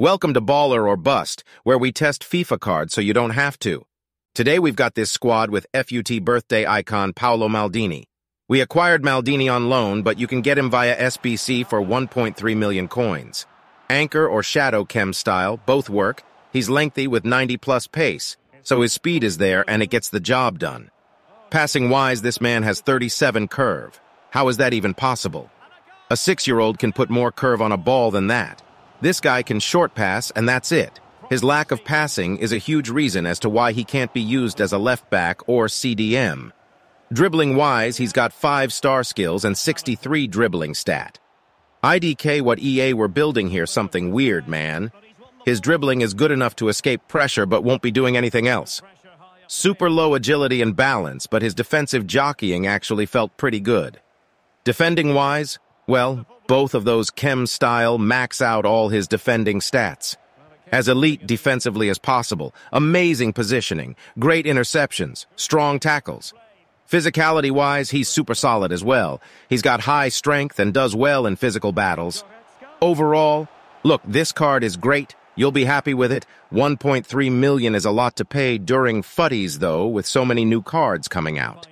Welcome to Baller or Bust, where we test FIFA cards so you don't have to. Today we've got this squad with FUT birthday icon Paolo Maldini. We acquired Maldini on loan, but you can get him via SBC for 1.3 million coins. Anchor or Shadow Chem style, both work. He's lengthy with 90 plus pace, so his speed is there and it gets the job done. Passing wise, this man has 37 curve. How is that even possible? A six-year-old can put more curve on a ball than that. This guy can short pass, and that's it. His lack of passing is a huge reason as to why he can't be used as a left back or CDM. Dribbling-wise, he's got 5 star skills and 63 dribbling stat. IDK what EA were building here something weird, man. His dribbling is good enough to escape pressure but won't be doing anything else. Super low agility and balance, but his defensive jockeying actually felt pretty good. Defending-wise, well, both of those chem style max out all his defending stats. As elite defensively as possible, amazing positioning, great interceptions, strong tackles. Physicality-wise, he's super solid as well. He's got high strength and does well in physical battles. Overall, look, this card is great. You'll be happy with it. 1.3 million is a lot to pay during Futties, though, with so many new cards coming out.